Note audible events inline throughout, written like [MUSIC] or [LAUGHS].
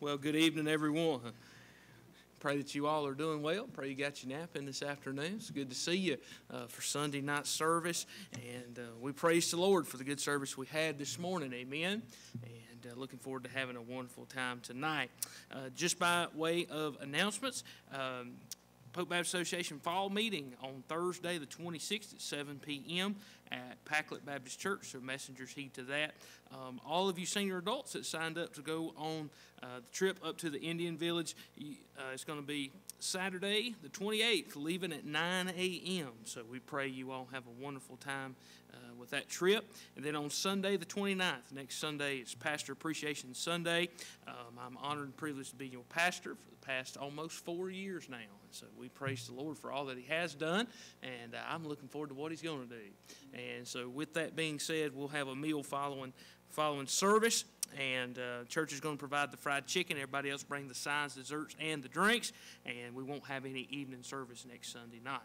Well, good evening, everyone. Pray that you all are doing well. Pray you got your nap in this afternoon. It's good to see you uh, for Sunday night service. And uh, we praise the Lord for the good service we had this morning. Amen. And uh, looking forward to having a wonderful time tonight. Uh, just by way of announcements, um, Polk Baptist Association fall meeting on Thursday, the 26th at 7 p.m. at Pacolet Baptist Church. So messengers heed to that. Um, all of you senior adults that signed up to go on uh, the trip up to the Indian Village, uh, it's going to be Saturday, the 28th, leaving at 9 a.m. So we pray you all have a wonderful time uh, with that trip. And then on Sunday, the 29th, next Sunday, it's Pastor Appreciation Sunday. Um, I'm honored and privileged to be your pastor for the past almost four years now. And so we praise the Lord for all that He has done, and uh, I'm looking forward to what He's going to do. And so, with that being said, we'll have a meal following following service, and uh, church is going to provide the fried chicken. Everybody else bring the sides, desserts, and the drinks, and we won't have any evening service next Sunday night.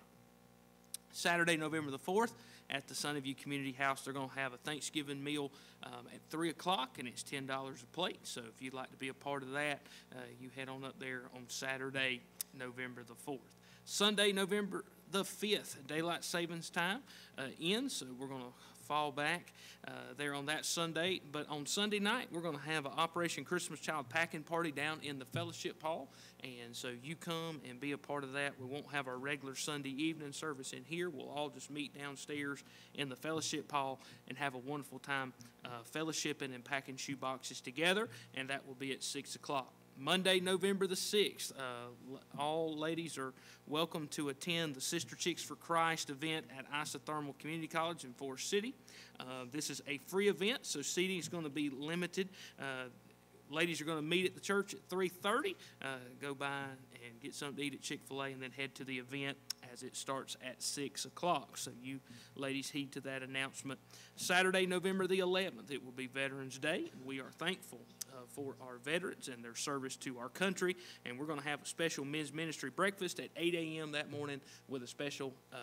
Saturday, November the 4th, at the of You Community House, they're going to have a Thanksgiving meal um, at 3 o'clock, and it's $10 a plate. So if you'd like to be a part of that, uh, you head on up there on Saturday, November the 4th. Sunday, November the 5th, daylight savings time uh, ends, so we're going to fall back uh, there on that Sunday. But on Sunday night, we're going to have an Operation Christmas Child packing party down in the fellowship hall, and so you come and be a part of that. We won't have our regular Sunday evening service in here. We'll all just meet downstairs in the fellowship hall and have a wonderful time uh, fellowshipping and packing shoe boxes together, and that will be at 6 o'clock. Monday, November the 6th. Uh, all ladies are welcome to attend the Sister Chicks for Christ event at Isothermal Community College in Forest City. Uh, this is a free event, so seating is going to be limited. Uh, ladies are going to meet at the church at 3.30 uh, go by and get something to eat at chick-fil-a and then head to the event as it starts at 6 o'clock so you ladies heed to that announcement saturday november the 11th it will be veterans day we are thankful for our veterans and their service to our country. And we're going to have a special men's ministry breakfast at 8 a.m that morning with a special uh,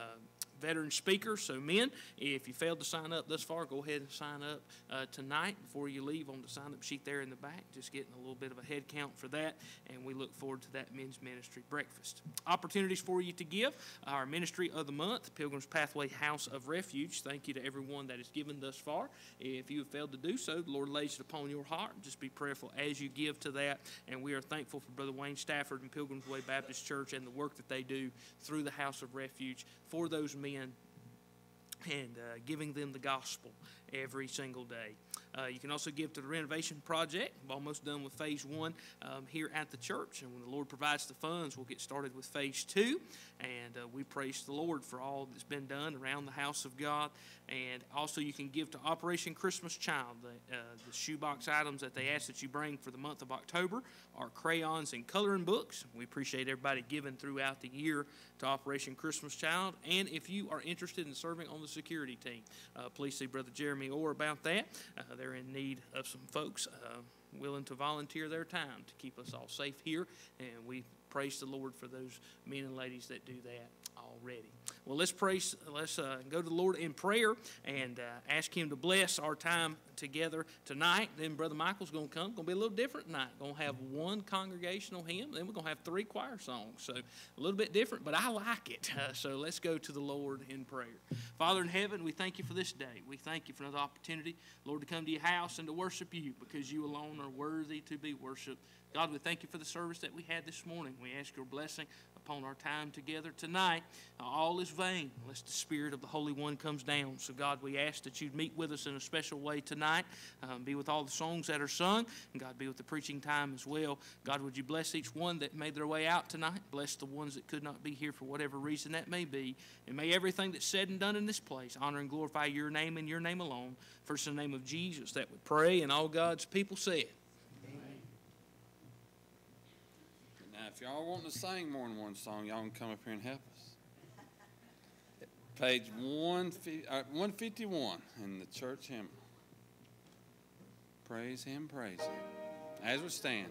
veteran speaker. So, men, if you failed to sign up thus far, go ahead and sign up uh, tonight before you leave on the sign up sheet there in the back. Just getting a little bit of a head count for that, and we look forward to that men's ministry breakfast. Opportunities for you to give our ministry of the month, Pilgrim's Pathway House of Refuge. Thank you to everyone that has given thus far. If you have failed to do so, the Lord lays it upon your heart. Just be prayerful as you give to that, and we are thankful for Brother Wayne Stafford and Pilgrim's Way Baptist Church and the work that they do through the House of Refuge for those men and uh, giving them the gospel every single day. Uh, you can also give to the renovation project. We're almost done with phase one um, here at the church. And when the Lord provides the funds, we'll get started with phase two. And uh, we praise the Lord for all that's been done around the house of God. And also, you can give to Operation Christmas Child. The, uh, the shoebox items that they ask that you bring for the month of October are crayons and coloring books. We appreciate everybody giving throughout the year to Operation Christmas Child. And if you are interested in serving on the security team, uh, please see Brother Jeremy Orr about that. Uh, they're in need of some folks uh, willing to volunteer their time to keep us all safe here, and we praise the Lord for those men and ladies that do that already. Well, let's pray. Let's uh, go to the Lord in prayer and uh, ask Him to bless our time together tonight. Then Brother Michael's going to come. Going to be a little different tonight. Going to have one congregational hymn. Then we're going to have three choir songs. So a little bit different, but I like it. Uh, [LAUGHS] so let's go to the Lord in prayer. Father in heaven, we thank you for this day. We thank you for another opportunity, Lord, to come to your house and to worship you because you alone are worthy to be worshiped. God, we thank you for the service that we had this morning. We ask your blessing upon our time together tonight. All is vain unless the Spirit of the Holy One comes down. So, God, we ask that you'd meet with us in a special way tonight. Um, be with all the songs that are sung, and God, be with the preaching time as well. God, would you bless each one that made their way out tonight? Bless the ones that could not be here for whatever reason that may be. And may everything that's said and done in this place honor and glorify your name and your name alone. First, in the name of Jesus, that we pray, and all God's people said. Now, if y'all want to sing more than one song, y'all can come up here and help us. Page 151 uh, in the church hymn. Praise Him, praise Him. As we stand.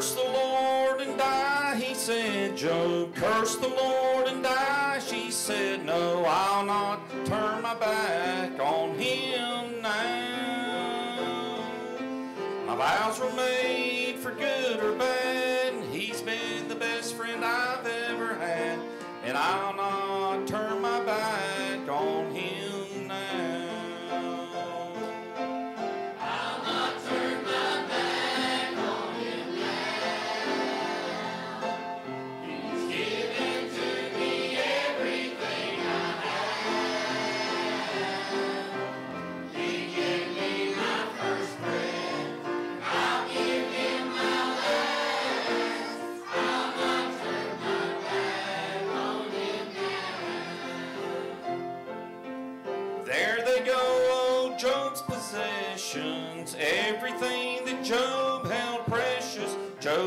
Curse the Lord and die, he said. Job, curse the Lord and die. She said, No, I'll not turn my back on him now. My vows were made for good or bad. He's been the best friend I've ever had. And I'll not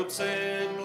Job said,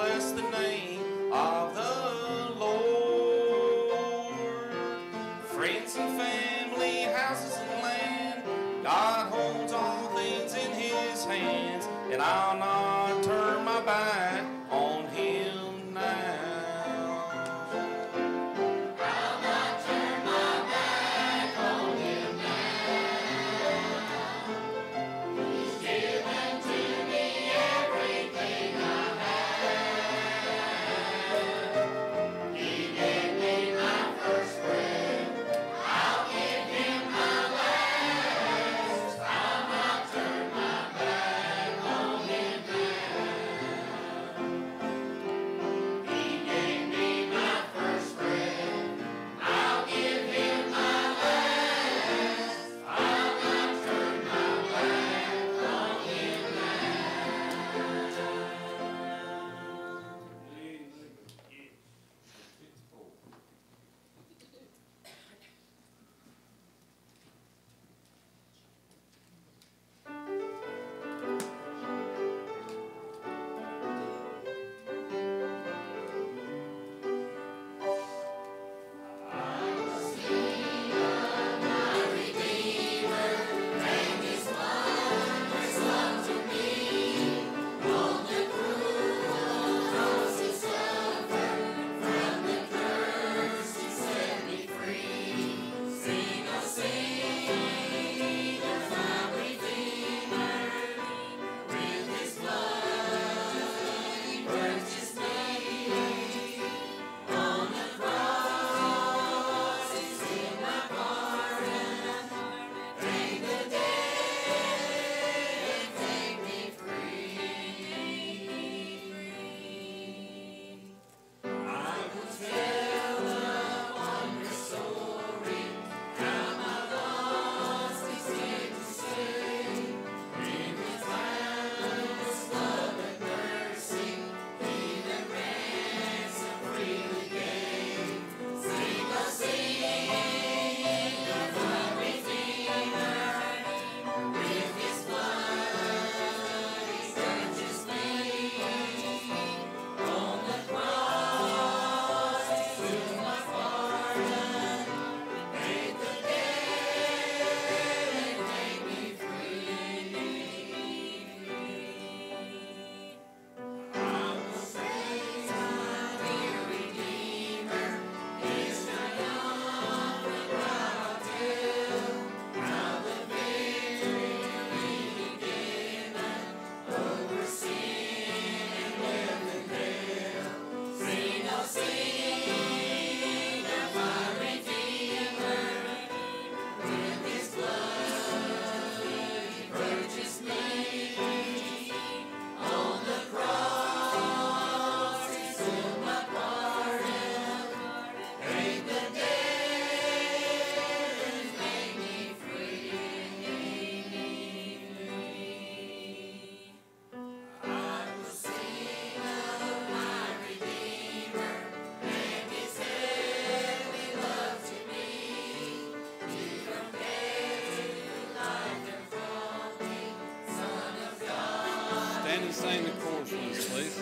sing the chorus please.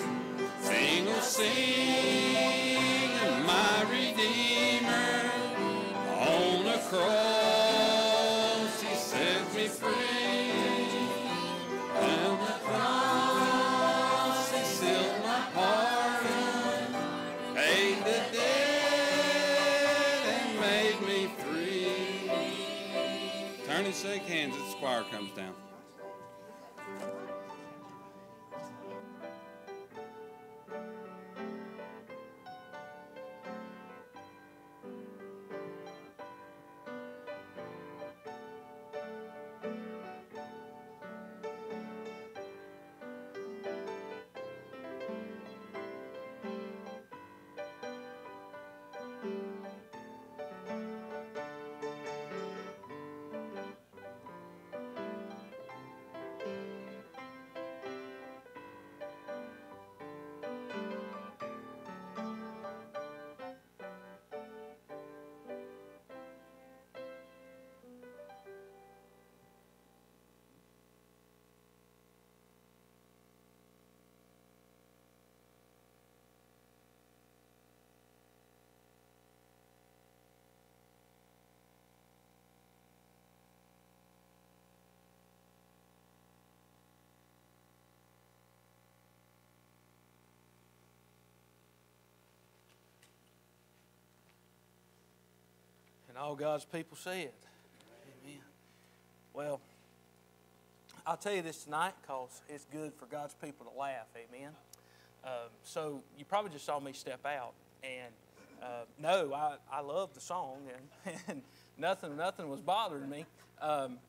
Sing, sing, And all God's people said, Amen. Well, I'll tell you this tonight because it's good for God's people to laugh. Amen. Um, so you probably just saw me step out, and uh, no, I, I love the song, and, [LAUGHS] and nothing nothing was bothering me. Um,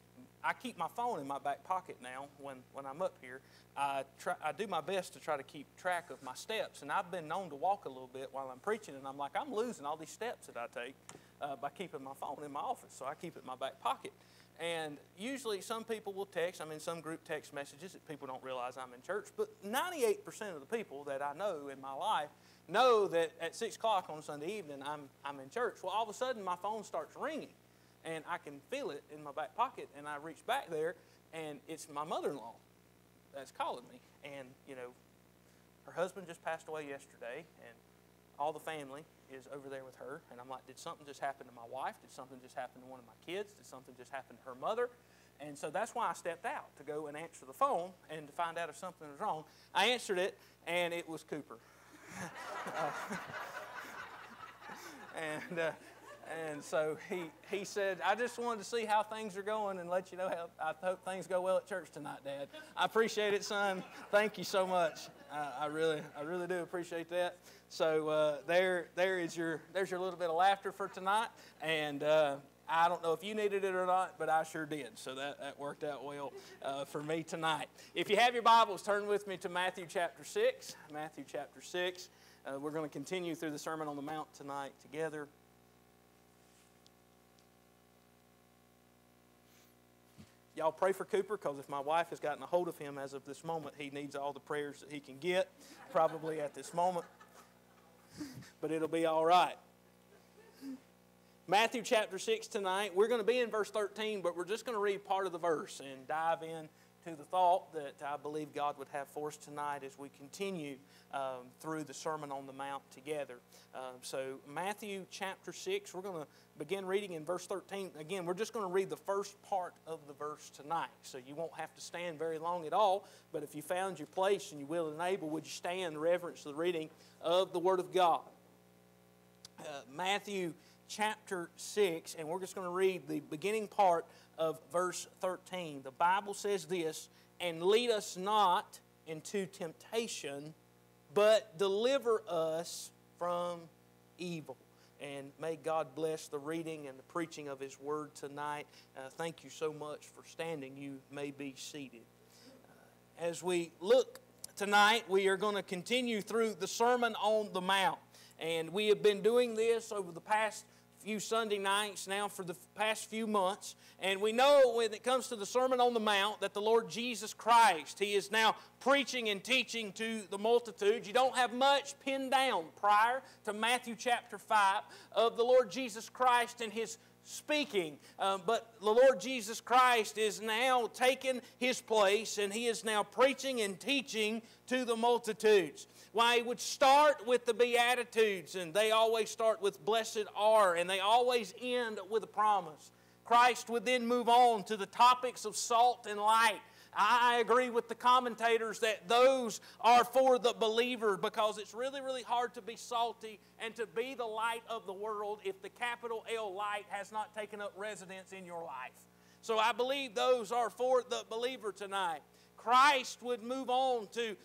I keep my phone in my back pocket now when, when I'm up here. I, try, I do my best to try to keep track of my steps, and I've been known to walk a little bit while I'm preaching, and I'm like, I'm losing all these steps that I take uh, by keeping my phone in my office, so I keep it in my back pocket. And usually, some people will text. I'm in some group text messages that people don't realize I'm in church. But 98% of the people that I know in my life know that at 6 o'clock on Sunday evening, I'm, I'm in church. Well, all of a sudden, my phone starts ringing, and I can feel it in my back pocket. And I reach back there, and it's my mother in law that's calling me. And, you know, her husband just passed away yesterday, and all the family is over there with her. And I'm like, did something just happen to my wife? Did something just happen to one of my kids? Did something just happen to her mother? And so that's why I stepped out to go and answer the phone and to find out if something was wrong. I answered it, and it was Cooper. [LAUGHS] uh, [LAUGHS] and uh, and so he, he said, I just wanted to see how things are going and let you know how I hope things go well at church tonight, Dad. I appreciate it, son. Thank you so much. Uh, I really, I really do appreciate that. So uh, there, there is your, there's your little bit of laughter for tonight. And uh, I don't know if you needed it or not, but I sure did. So that, that worked out well uh, for me tonight. If you have your Bibles, turn with me to Matthew chapter 6. Matthew chapter 6. Uh, we're going to continue through the Sermon on the Mount tonight together. Y'all pray for Cooper because if my wife has gotten a hold of him as of this moment, he needs all the prayers that he can get, probably at this moment. But it'll be all right. Matthew chapter 6 tonight. We're going to be in verse 13, but we're just going to read part of the verse and dive in the thought that I believe God would have for us tonight as we continue um, through the Sermon on the Mount together. Uh, so, Matthew chapter 6, we're going to begin reading in verse 13. Again, we're just going to read the first part of the verse tonight. So, you won't have to stand very long at all. But if you found your place and you will and able, would you stand in reverence to the reading of the Word of God? Uh, Matthew chapter 6, and we're just going to read the beginning part of verse 13. The Bible says this, and lead us not into temptation, but deliver us from evil. And may God bless the reading and the preaching of His Word tonight. Uh, thank you so much for standing. You may be seated. Uh, as we look tonight, we are going to continue through the Sermon on the Mount. And we have been doing this over the past few Sunday nights now for the past few months. And we know when it comes to the Sermon on the Mount that the Lord Jesus Christ, He is now preaching and teaching to the multitudes. You don't have much pinned down prior to Matthew chapter 5 of the Lord Jesus Christ and His speaking. Um, but the Lord Jesus Christ is now taking his place and he is now preaching and teaching to the multitudes. Why he would start with the Beatitudes, and they always start with blessed are, and they always end with a promise. Christ would then move on to the topics of salt and light. I agree with the commentators that those are for the believer because it's really, really hard to be salty and to be the light of the world if the capital L light has not taken up residence in your life. So I believe those are for the believer tonight. Christ would move on to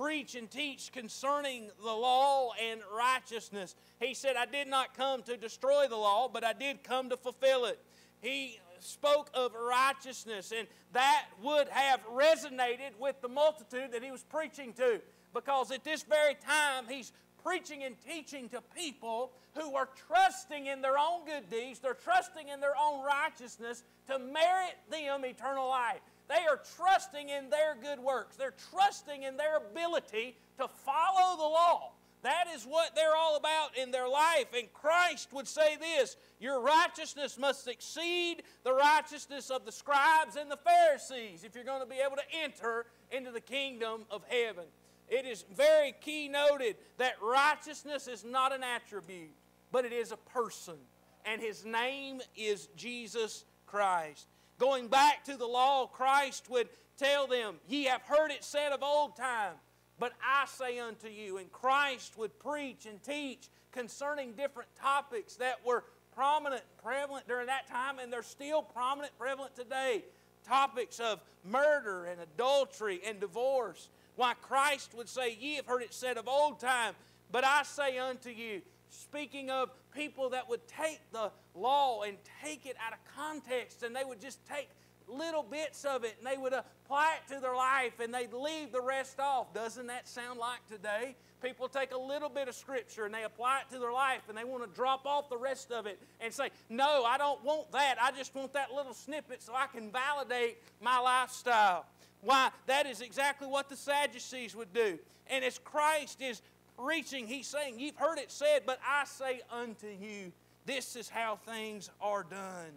preach and teach concerning the law and righteousness. He said, I did not come to destroy the law, but I did come to fulfill it. He spoke of righteousness, and that would have resonated with the multitude that he was preaching to. Because at this very time, he's preaching and teaching to people who are trusting in their own good deeds, they're trusting in their own righteousness to merit them eternal life. They are trusting in their good works. They're trusting in their ability to follow the law. That is what they're all about in their life. And Christ would say this Your righteousness must exceed the righteousness of the scribes and the Pharisees if you're going to be able to enter into the kingdom of heaven. It is very key noted that righteousness is not an attribute, but it is a person. And his name is Jesus Christ. Going back to the law, Christ would tell them, Ye have heard it said of old time, but I say unto you. And Christ would preach and teach concerning different topics that were prominent, and prevalent during that time, and they're still prominent, prevalent today. Topics of murder and adultery and divorce. Why Christ would say, Ye have heard it said of old time, but I say unto you, speaking of people that would take the law and take it out of context and they would just take little bits of it and they would apply it to their life and they'd leave the rest off. Doesn't that sound like today? People take a little bit of scripture and they apply it to their life and they want to drop off the rest of it and say, No, I don't want that. I just want that little snippet so I can validate my lifestyle. Why? That is exactly what the Sadducees would do. And as Christ is preaching, he's saying, You've heard it said, but I say unto you, this is how things are done.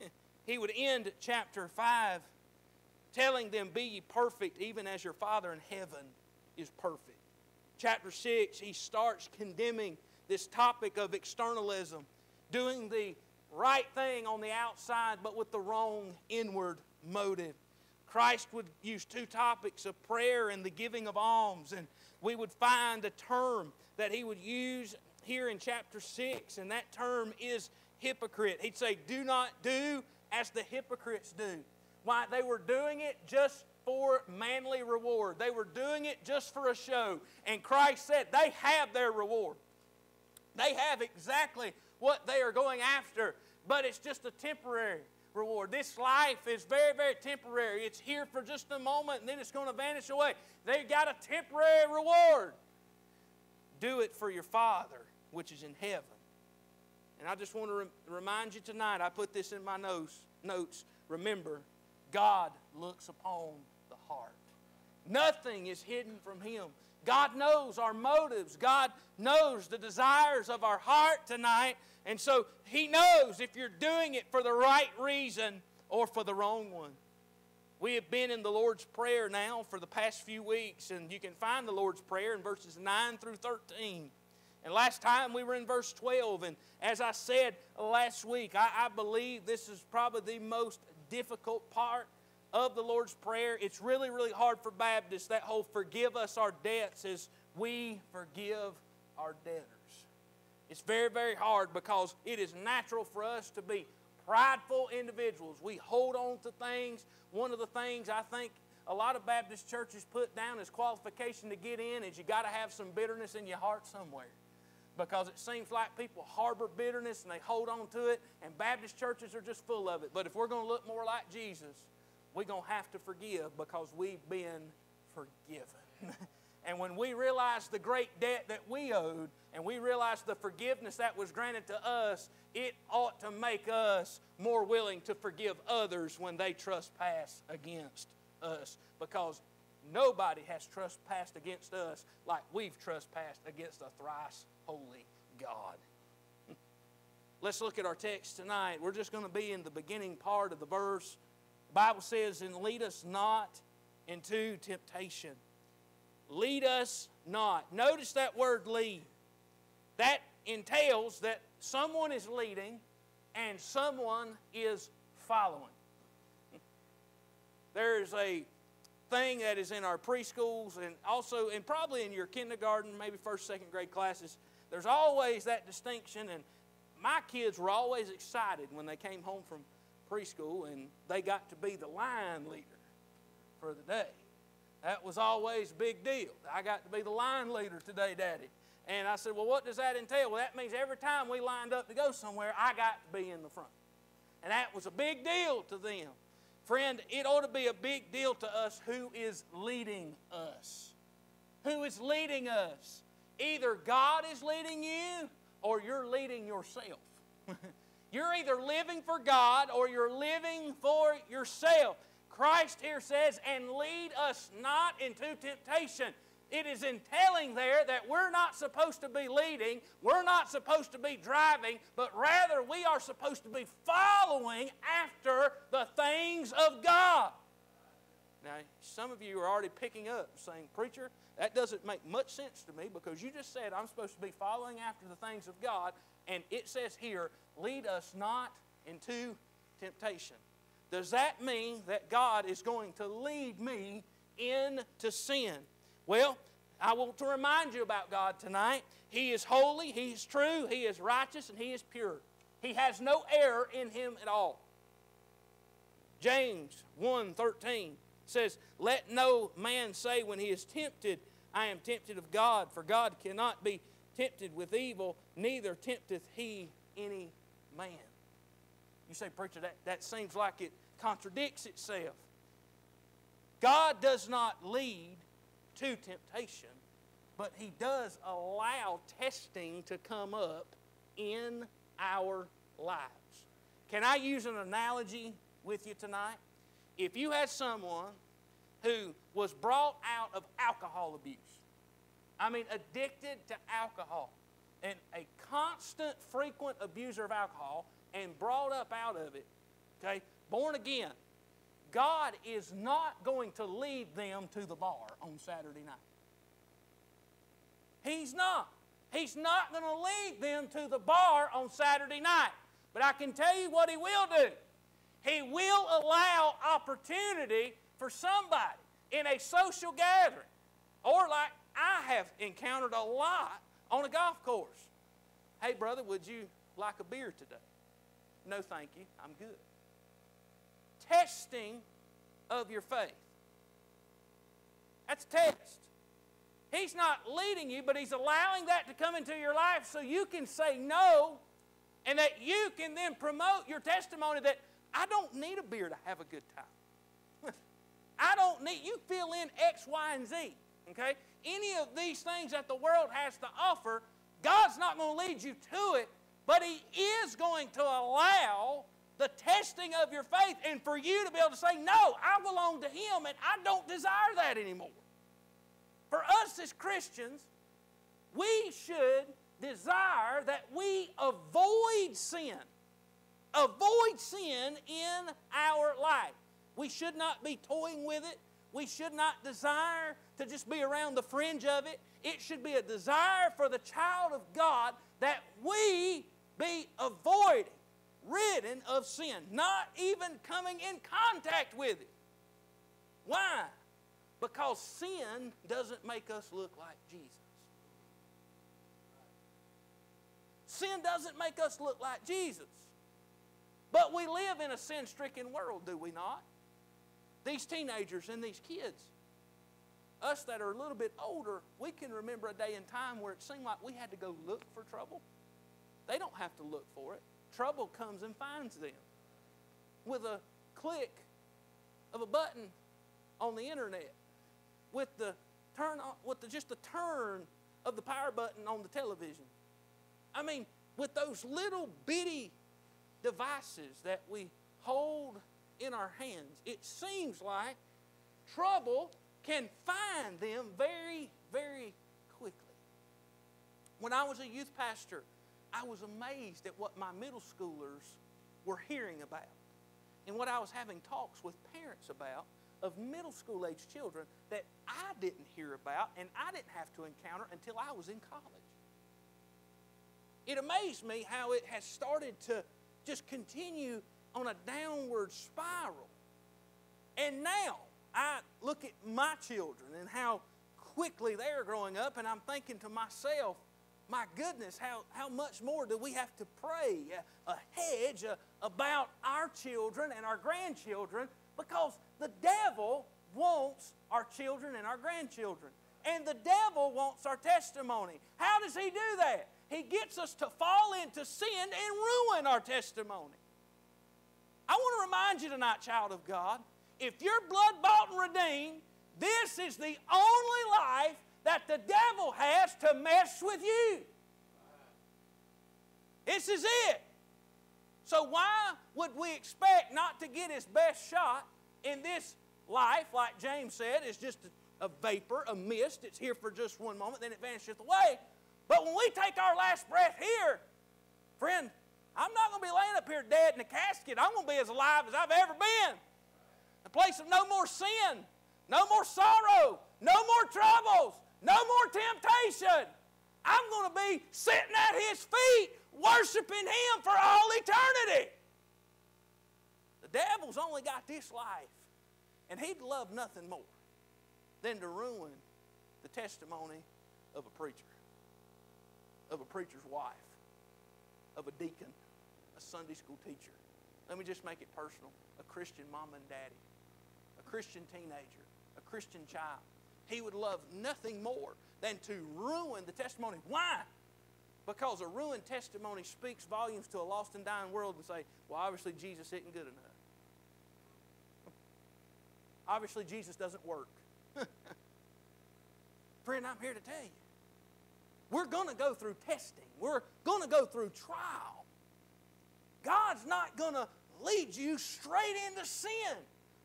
[LAUGHS] He would end chapter 5 telling them, Be ye perfect, even as your Father in heaven is perfect. Chapter 6, he starts condemning this topic of externalism, doing the right thing on the outside, but with the wrong inward motive. Christ would use two topics of prayer and the giving of alms, and we would find a term that he would use here in chapter 6, and that term is hypocrite. He'd say, Do not do as the hypocrites do. Why? They were doing it just for manly reward, they were doing it just for a show. And Christ said, They have their reward. They have exactly what they are going after, but it's just a temporary reward. This life is very, very temporary. It's here for just a moment and then it's going to vanish away. They've got a temporary reward. Do it for your Father which is in heaven. And I just want to re- remind you tonight, I put this in my notes, notes. Remember, God looks upon the heart. Nothing is hidden from Him. God knows our motives. God knows the desires of our heart tonight. And so He knows if you're doing it for the right reason or for the wrong one. We have been in the Lord's Prayer now for the past few weeks, and you can find the Lord's Prayer in verses 9 through 13. And last time we were in verse 12, and as I said last week, I, I believe this is probably the most difficult part of the Lord's Prayer. It's really, really hard for Baptists, that whole forgive us our debts as we forgive our debtors. It's very, very hard because it is natural for us to be prideful individuals. We hold on to things. One of the things I think a lot of Baptist churches put down as qualification to get in is you got to have some bitterness in your heart somewhere because it seems like people harbor bitterness and they hold on to it, and Baptist churches are just full of it. But if we're going to look more like Jesus, we're going to have to forgive because we've been forgiven. [LAUGHS] and when we realize the great debt that we owed, and we realize the forgiveness that was granted to us, it ought to make us more willing to forgive others when they trespass against us because nobody has trespassed against us like we've trespassed against a thrice holy God. [LAUGHS] Let's look at our text tonight. We're just going to be in the beginning part of the verse. Bible says, And lead us not into temptation. Lead us not. Notice that word lead. That entails that someone is leading and someone is following. There's a thing that is in our preschools and also, and probably in your kindergarten, maybe first, second grade classes there's always that distinction, and my kids were always excited when they came home from preschool, and they got to be the line leader for the day. That was always a big deal. I got to be the line leader today, Daddy. And I said, Well, what does that entail? Well, that means every time we lined up to go somewhere, I got to be in the front. And that was a big deal to them. Friend, it ought to be a big deal to us who is leading us. Who is leading us? Either God is leading you or you're leading yourself. [LAUGHS] you're either living for God or you're living for yourself. Christ here says, and lead us not into temptation. It is in telling there that we're not supposed to be leading, we're not supposed to be driving, but rather we are supposed to be following after the things of God. Now, some of you are already picking up saying, Preacher, that doesn't make much sense to me because you just said I'm supposed to be following after the things of God, and it says here, lead us not into temptation. Does that mean that God is going to lead me into sin? Well, I want to remind you about God tonight. He is holy, He is true, He is righteous, and He is pure. He has no error in Him at all. James 1:13 says, "Let no man say when he is tempted, I am tempted of God, for God cannot be tempted with evil, neither tempteth he any man." You say, preacher, that, that seems like it contradicts itself. God does not lead to temptation, but He does allow testing to come up in our lives. Can I use an analogy with you tonight? If you had someone who was brought out of alcohol abuse, I mean, addicted to alcohol, and a constant, frequent abuser of alcohol, and brought up out of it, okay, born again, God is not going to lead them to the bar on Saturday night. He's not. He's not going to lead them to the bar on Saturday night. But I can tell you what He will do. He will allow opportunity for somebody in a social gathering, or like I have encountered a lot on a golf course. Hey, brother, would you like a beer today? No, thank you. I'm good testing of your faith. That's a test. He's not leading you, but He's allowing that to come into your life so you can say no and that you can then promote your testimony that I don't need a beer to have a good time. [LAUGHS] I don't need, you fill in X, Y, and Z. Okay? Any of these things that the world has to offer, God's not going to lead you to it, but He is going to allow the testing of your faith, and for you to be able to say, No, I belong to Him and I don't desire that anymore. For us as Christians, we should desire that we avoid sin. Avoid sin in our life. We should not be toying with it. We should not desire to just be around the fringe of it. It should be a desire for the child of God that we be avoiding ridden of sin, not even coming in contact with it. Why? Because sin doesn't make us look like Jesus. Sin doesn't make us look like Jesus. But we live in a sin stricken world, do we not? These teenagers and these kids. Us that are a little bit older, we can remember a day and time where it seemed like we had to go look for trouble. They don't have to look for it trouble comes and finds them with a click of a button on the internet, with the turn on, with the, just the turn of the power button on the television. I mean, with those little bitty devices that we hold in our hands, it seems like trouble can find them very, very quickly. When I was a youth pastor, I was amazed at what my middle schoolers were hearing about and what I was having talks with parents about of middle school age children that I didn't hear about and I didn't have to encounter until I was in college. It amazed me how it has started to just continue on a downward spiral. And now I look at my children and how quickly they're growing up, and I'm thinking to myself, my goodness, how, how much more do we have to pray a, a hedge uh, about our children and our grandchildren because the devil wants our children and our grandchildren. And the devil wants our testimony. How does he do that? He gets us to fall into sin and ruin our testimony. I want to remind you tonight, child of God, if you're blood bought and redeemed, this is the only life that the devil has to mess with you. This is it. So, why would we expect not to get his best shot in this life, like James said, is just a, vapor, a mist. It's here for just one moment, then it vanisheth away. But when we take our last breath here, friend, I'm not going to be laying up here dead in a casket. I'm going to be as alive as I've ever been. A place of no more sin, no more sorrow, no more troubles, no more temptation. I'm going to be sitting at His feet, worshiping Him for all eternity. The devil's only got this life. And he'd love nothing more than to ruin the testimony of a preacher, of a preacher's wife, of a deacon, Sunday school teacher. Let me just make it personal a Christian mom and daddy, a Christian teenager, a Christian child. He would love nothing more than to ruin the testimony. Why? Because a ruined testimony speaks volumes to a lost and dying world and say, well, obviously Jesus isn't good enough. Obviously, Jesus doesn't work. [LAUGHS] Friend, I'm here to tell you. We're going to go through testing. We're going to go through trial. God's not going to lead you straight into sin,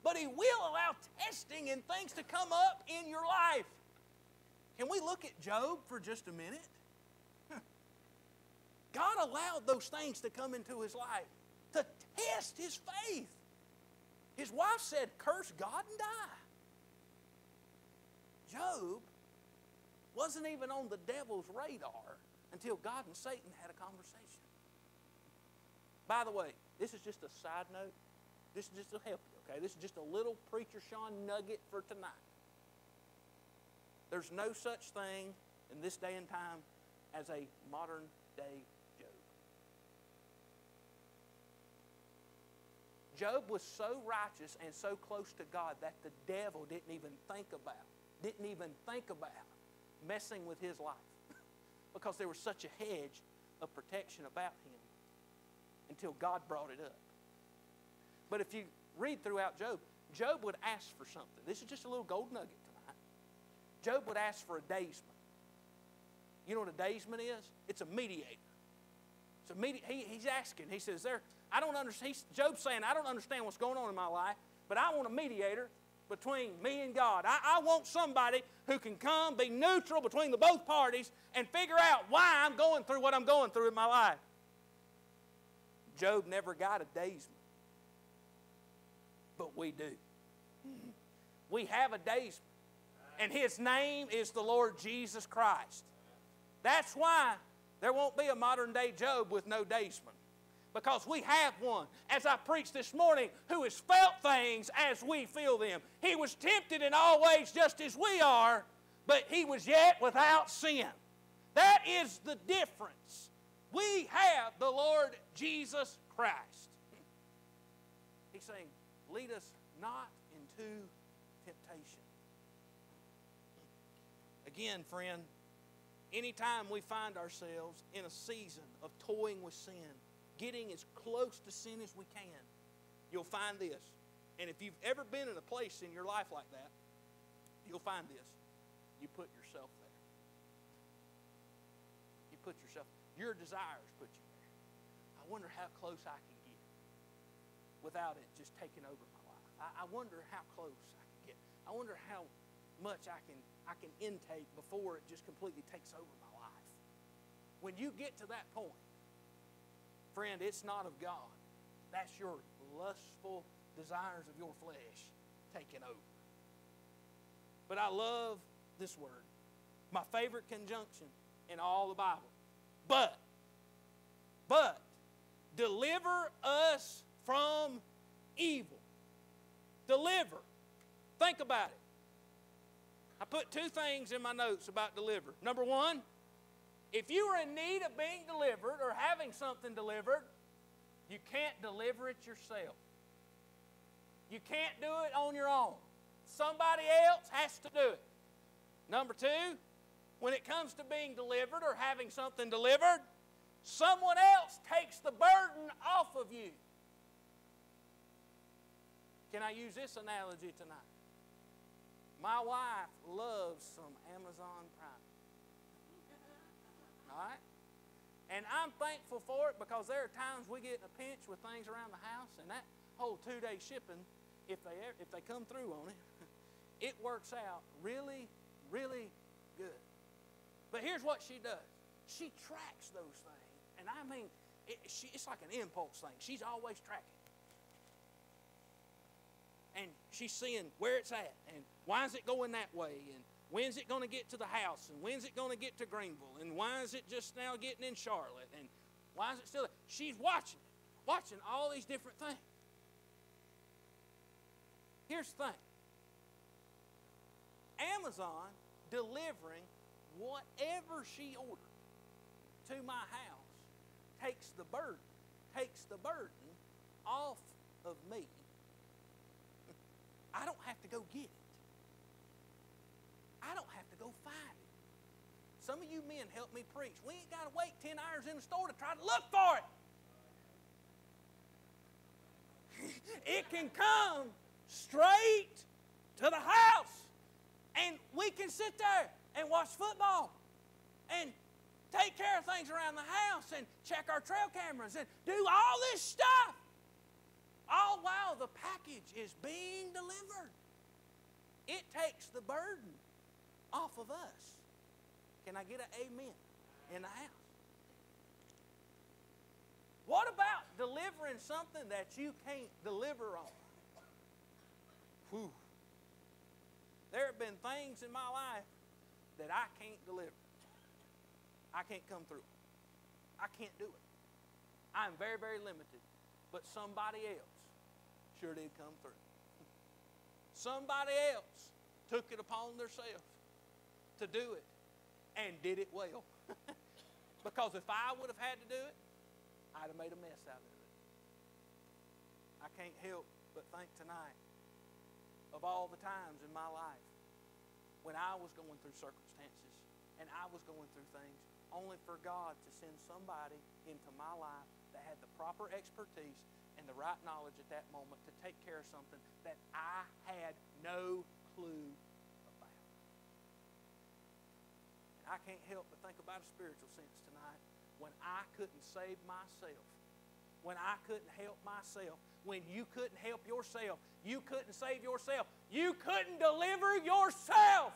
but He will allow testing and things to come up in your life. Can we look at Job for just a minute? God allowed those things to come into his life to test his faith. His wife said, Curse God and die. Job wasn't even on the devil's radar until God and Satan had a conversation. By the way, this is just a side note. This is just to help you, okay? This is just a little Preacher Sean nugget for tonight. There's no such thing in this day and time as a modern day Job. Job was so righteous and so close to God that the devil didn't even think about, didn't even think about messing with his life [LAUGHS] because there was such a hedge of protection about him until God brought it up. But if you read throughout Job, Job would ask for something. This is just a little gold nugget tonight. Job would ask for a daysman. You know what a daysman is? It's a mediator. It's a medi- he, he's asking. He says, "There, I don't understand. Job's saying, I don't understand what's going on in my life, but I want a mediator between me and God. I, I, want somebody who can come, be neutral between the both parties, and figure out why I'm going through what I'm going through in my life. Job never got a daysman, but we do. We have a daysman, and his name is the Lord Jesus Christ. That's why there won't be a modern day Job with no daysman because we have one, as I preached this morning, who has felt things as we feel them. He was tempted in all ways just as we are, but he was yet without sin. That is the difference. We have the Lord Jesus Christ. He's saying, lead us not into temptation. Again, friend, anytime we find ourselves in a season of toying with sin, getting as close to sin as we can, you'll find this. And if you've ever been in a place in your life like that, you'll find this. You put yourself there. You put yourself, your desires put you wonder how close I can get without it just taking over my life. I, I wonder how close I can get. I wonder how much I can I can intake before it just completely takes over my life. When you get to that point, Friend, it's not of God. That's your lustful desires of your flesh taking over. But I love this word. My favorite conjunction in all the Bible. But, but, deliver us from evil. Deliver. Think about it. I put two things in my notes about deliver. Number one, If you are in need of being delivered or having something delivered, you can't deliver it yourself. You can't do it on your own. Somebody else has to do it. Number two, when it comes to being delivered or having something delivered, someone else takes the burden off of you. Can I use this analogy tonight? My wife loves some Amazon Prime. All right? And I'm thankful for it because there are times we get in a pinch with things around the house, and that whole two day shipping, if they, if they come through on it, [LAUGHS] it works out really, really good. But here's what she does she tracks those things. And I mean, it, she, it's like an impulse thing. She's always tracking. And she's seeing where it's at and why is it going that way and when's it going to get to the house and when's it going to get to Greenville and why is it just now getting in Charlotte and why is it still there? She's watching it, watching all these different things. Here's the thing Amazon delivering whatever she ordered to my house takes the burden, takes the burden off of me. I don't have to go get it. I don't have to go find it. Some of you men help me preach. We ain't got to wait 10 hours in the store to try to look for it. [LAUGHS] it can come straight to the house. And we can sit there and watch football and take care of things around the house and check our trail cameras and do all this stuff. All while the package is being delivered. It takes the burden off of us. Can I get an amen in the house? What about delivering something that you can't deliver on? Whew. There have been things in my life that I can't deliver. I can't come through. I can't do it. I'm very, very limited. But somebody else sure did come through. [LAUGHS] Somebody else took it upon themselves to do it and did it well. [LAUGHS] because if I would have had to do it, I'd have made a mess out of it. I can't help but think tonight of all the times in my life when I was going through circumstances and I was going through things, only for God to send somebody into my life that had the proper expertise and the right knowledge at that moment to take care of something that I had no clue about. And I can't help but think about a spiritual sense tonight when I couldn't save myself, when I couldn't help myself, when you couldn't help yourself, you couldn't save yourself, you couldn't deliver yourself.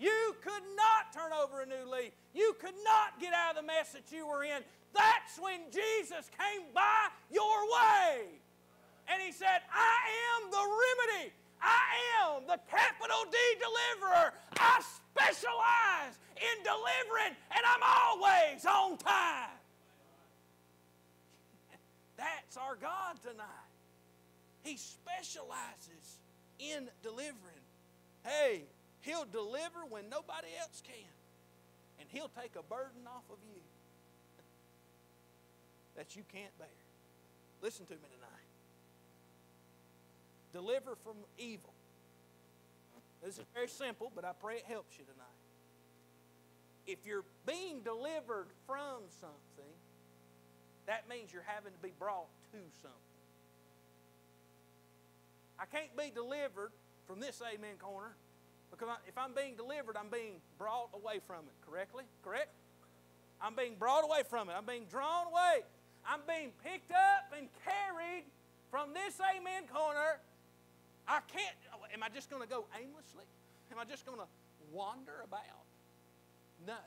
You could not turn over a new leaf. You could not get out of the mess that you were in. That's when Jesus came by your way. And he said, I am the remedy. I am the capital D deliverer. I specialize in delivering, and I'm always on time. [LAUGHS] That's our God tonight. He specializes in delivering. Hey, He'll deliver when nobody else can. And He'll take a burden off of you [LAUGHS] that you can't bear. Listen to me tonight. Deliver from evil. This is very simple, but I pray it helps you tonight. If you're being delivered from something, that means you're having to be brought to something. I can't be delivered from this amen corner because if I'm being delivered, I'm being brought away from it, correctly? Correct? I'm being brought away from it. I'm being drawn away. I'm being picked up and carried from this amen corner. I can't, am I just going to go aimlessly? Am I just going to wander about? No.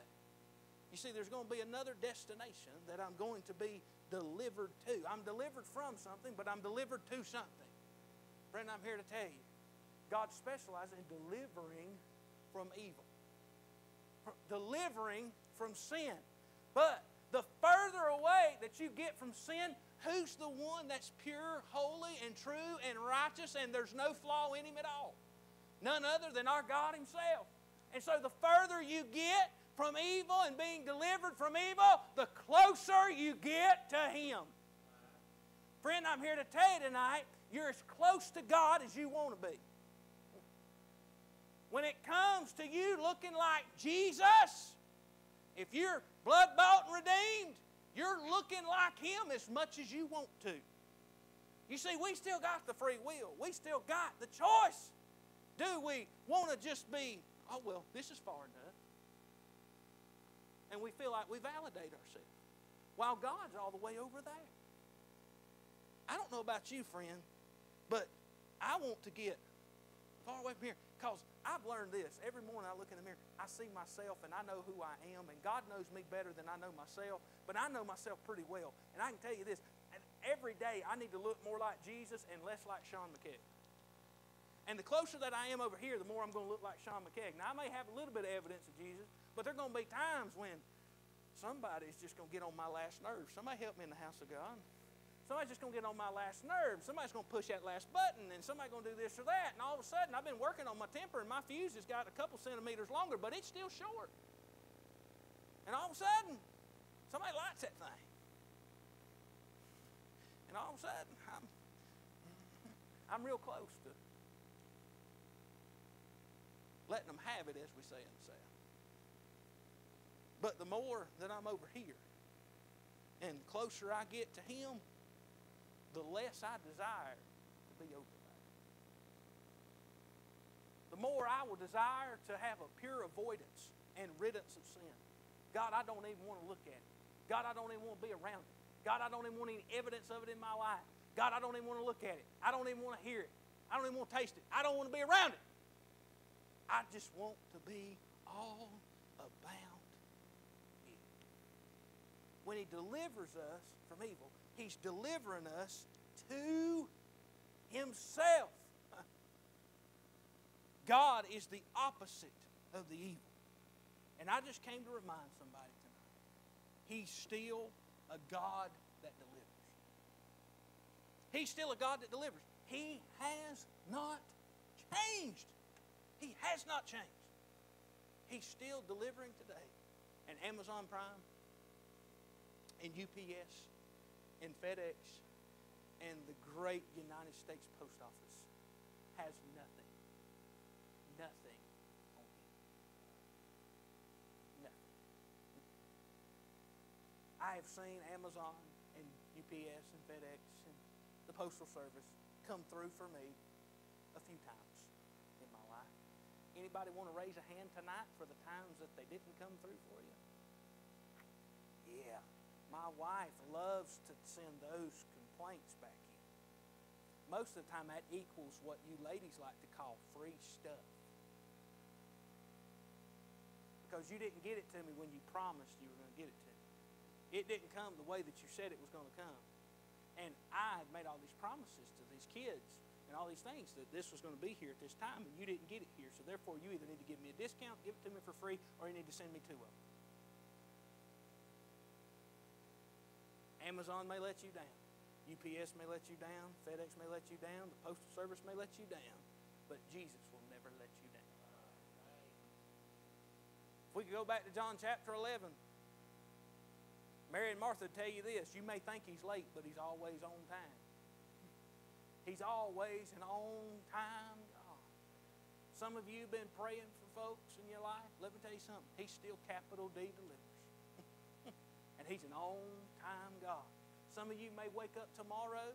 You see, there's going to be another destination that I'm going to be delivered to. I'm delivered from something, but I'm delivered to something. Friend, I'm here to tell you God specializes in delivering from evil, delivering from sin. But the further away that you get from sin, who's the one that's pure, holy, and true, and righteous, and there's no flaw in him at all? None other than our God Himself. And so the further you get, from evil and being delivered from evil, the closer you get to Him. Friend, I'm here to tell you tonight, you're as close to God as you want to be. When it comes to you looking like Jesus, if you're blood bought and redeemed, you're looking like Him as much as you want to. You see, we still got the free will. We still got the choice. Do we want to just be, oh, well, this is far enough? And we feel like we validate ourselves while God's all the way over there. I don't know about you, friend, but I want to get far away from here because I've learned this. Every morning I look in the mirror, I see myself and I know who I am, and God knows me better than I know myself, but I know myself pretty well. And I can tell you this every day I need to look more like Jesus and less like Sean McKaig. And the closer that I am over here, the more I'm going to look like Sean McKaig. Now, I may have a little bit of evidence of Jesus, but there are going to be times when somebody's just going to get on my last nerve. Somebody help me in the house of God. Somebody's just going to get on my last nerve. Somebody's going to push that last button, and somebody's going to do this or that. And all of a sudden, I've been working on my temper, and my fuse has got a couple centimeters longer, but it's still short. And all of a sudden, somebody lights that thing. And all of a sudden, I'm, [LAUGHS] I'm real close to letting them have it, as we say in the South. But the more that I'm over here and the closer I get to Him, the less I desire to be over there. The more I will desire to have a pure avoidance and riddance of sin. God, I don't even want to look at it. God, I don't even want to be around it. God, I don't even want any evidence of it in my life. God, I don't even want to look at it. I don't even want to hear it. I don't even want to taste it. I don't want to be around it. I just want to be all about it. When He delivers us from evil, He's delivering us to Himself. God is the opposite of the evil. And I just came to remind somebody tonight He's still a God that delivers. He's still a God that delivers. He has not changed. He has not changed. He's still delivering today. And Amazon Prime, and UPS, and FedEx, and the great United States Post Office has nothing, nothing. I have seen Amazon and UPS and FedEx and the Postal Service come through for me a few times. In my life. Anybody want to raise a hand tonight for the times that they didn't come through for you? Yeah. My wife loves to send those complaints back in. Most of the time, that equals what you ladies like to call free stuff. Because you didn't get it to me when you promised you were going to get it to me. It didn't come the way that you said it was going to come. And I had made all these promises to these kids and all these things that this was going to be here at this time and you didn't get it here. So therefore, you either need to give me a discount, give it to me for free, or you need to send me two of them. Amazon may let you down. UPS may let you down. FedEx may let you down. The Postal Service may let you down. But Jesus will never let you down. If we could go back to John chapter 11, Mary and Martha tell you this you may think he's late, but he's always on time. He's always an on time God. Some of you have been praying for folks in your life. Let me tell you something. He's still capital D delivers. And He's an on time God. Some of you may wake up tomorrow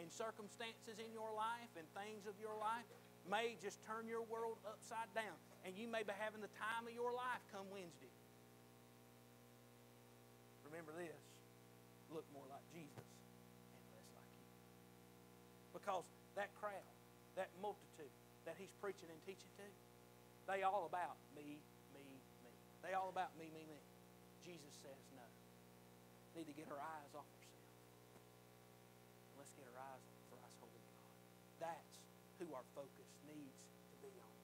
and circumstances in your life and things of your life may just turn your world upside down. And you may be having the time of your life come Wednesday. Remember this look more like Jesus and less like you. because that crowd, that multitude that he's preaching and teaching to, they all about me, me, me. They all about me, me, me. Jesus says. Need to get our eyes off ourselves. Let's get our eyes on Christ holy God. That's who our focus needs to be on.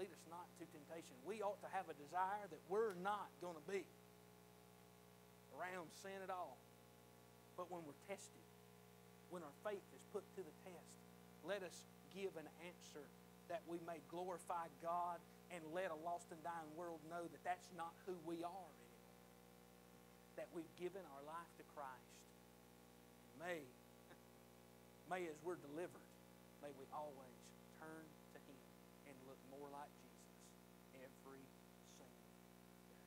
Lead us not to temptation. We ought to have a desire that we're not going to be around sin at all. But when we're tested, when our faith is put to the test, let us give an answer that we may glorify God and let a lost and dying world know that that's not who we are. That we've given our life to Christ. May, [LAUGHS] may as we're delivered, may we always turn to Him and look more like Jesus every single day.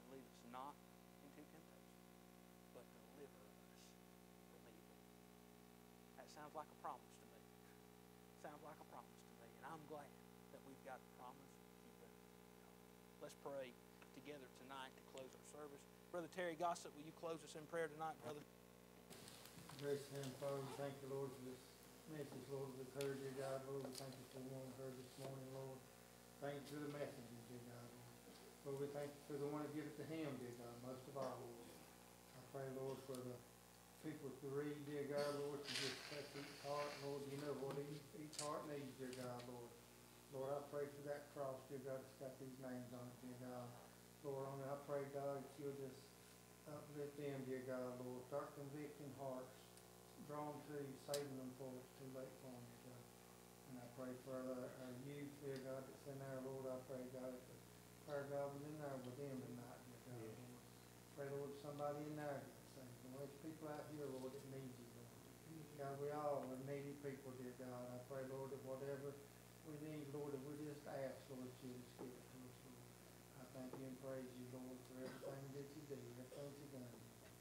And lead us not into temptation, but deliver us from evil. That sounds like a promise to me. Sounds like a promise to me. And I'm glad that we've got the promise Let's pray together tonight to close our service. Brother Terry Gossett, will you close us in prayer tonight, brother? Gracious Heavenly Father, we thank you, Lord, for this message, Lord, we've heard, dear God, Lord, we thank you for the one we heard this morning, Lord. Thank you for the message, dear God, Lord. Lord, we thank you for the one that give it to him, dear God, most of all, Lord. I pray, Lord, for the people to read, dear God, Lord, to just touch each heart, Lord, you know what each, each heart needs, dear God, Lord. Lord, I pray for that cross, dear God, that's got these names on it, dear God. Lord, on it, I pray, God, that you'll just uplift them, dear God, Lord. Start convicting hearts, drawn to you, saving them for it's too late for them, God. And I pray for our, our youth, dear God, that's in there, Lord. I pray, God, that the prayer God was in there with them tonight, dear God. Lord. Pray, Lord, somebody in there gets saved. Lord, there's people out here, Lord, that need you, Lord. God, we all are needy people, dear God. I pray, Lord, that whatever we need, Lord, that we just ask, Lord, that you just give it to us, Lord. I thank you and praise you, Lord, for everything